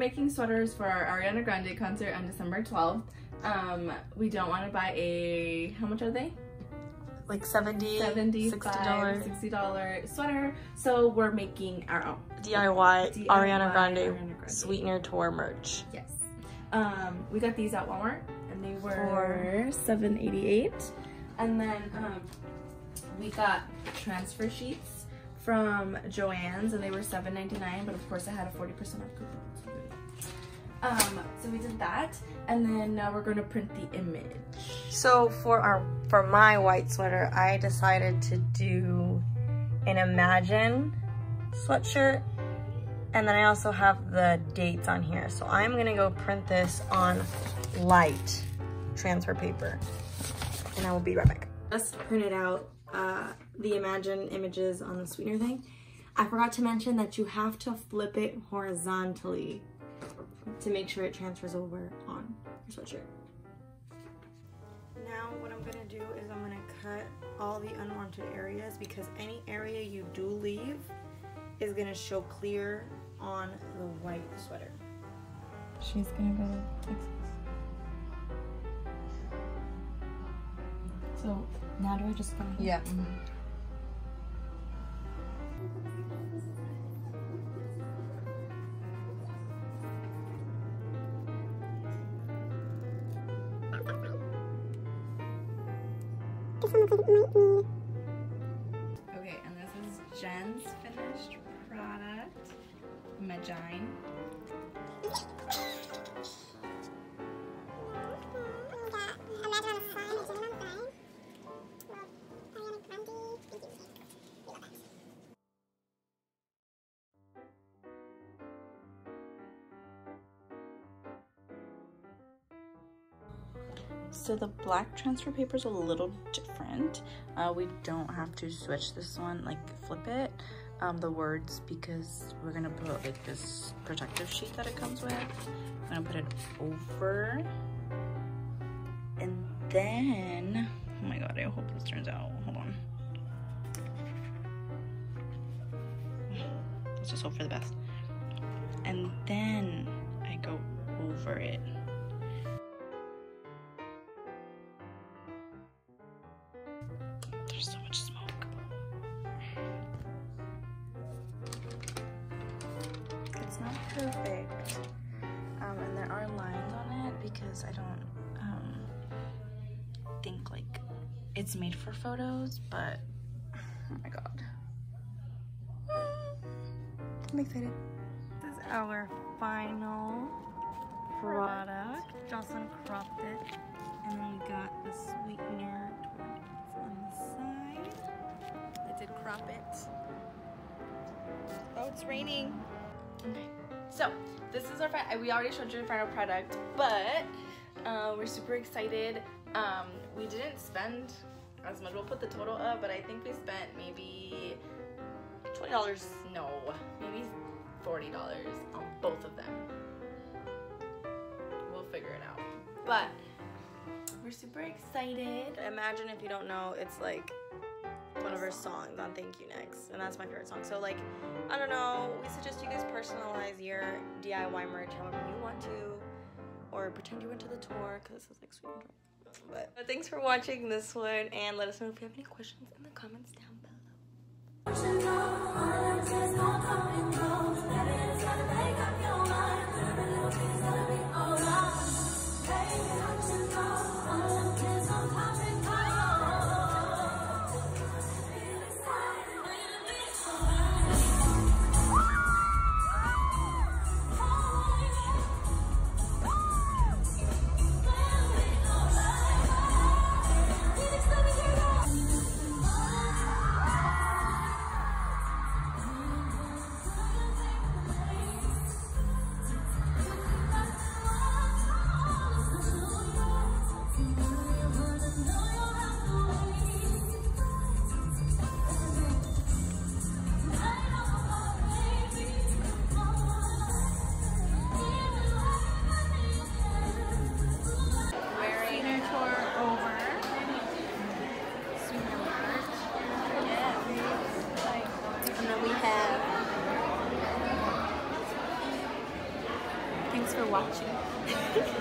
making sweaters for our Ariana Grande concert on December 12th. Um, we don't want to buy a, how much are they? Like 70 $75, $60 $60 sweater. So we're making our own. DIY, DIY Ariana Grande, Ariana Grande. sweetener tour merch. Yes. Um, we got these at Walmart and they were For- 7.88. And then um, we got transfer sheets from Joann's and they were $7.99, but of course I had a 40% off coupon. Um, so we did that, and then now we're gonna print the image. So for our for my white sweater, I decided to do an Imagine sweatshirt. And then I also have the dates on here. So I'm gonna go print this on light transfer paper. And I will be right back. Just it out uh, the Imagine images on the sweetener thing. I forgot to mention that you have to flip it horizontally to make sure it transfers over on your sweatshirt. Now what I'm gonna do is I'm gonna cut all the unwanted areas because any area you do leave is gonna show clear on the white sweater. She's gonna go like this. So now do I just go? Yeah. Mm-hmm. Okay, and this is Jen's finished product, Magine. So the black transfer paper is a little different. Uh, we don't have to switch this one, like flip it, um, the words, because we're gonna put like this protective sheet that it comes with. I'm gonna put it over. And then, oh my God, I hope this turns out, hold on. Let's just hope for the best. And then I go over it. There's so much smoke. It's not perfect. Um, and there are lines on it because I don't um, think like it's made for photos, but oh my god. I'm excited. This is our final product. Jocelyn cropped it. And then we got the sweetener on the side. It. Oh, it's raining. Okay. So, this is our final, we already showed you the final product, but uh, we're super excited. Um, we didn't spend as much. We'll put the total up, but I think we spent maybe $20. No, maybe $40 on both of them. We'll figure it out. But we're super excited. Imagine if you don't know, it's like one of her songs on Thank You Next, and that's my favorite song. So like, I don't know, we suggest you guys personalize your DIY merch however you want to, or pretend you went to the tour because this is like sweet. and dry. But, but thanks for watching this one, and let us know if you have any questions in the comments down below. Watching.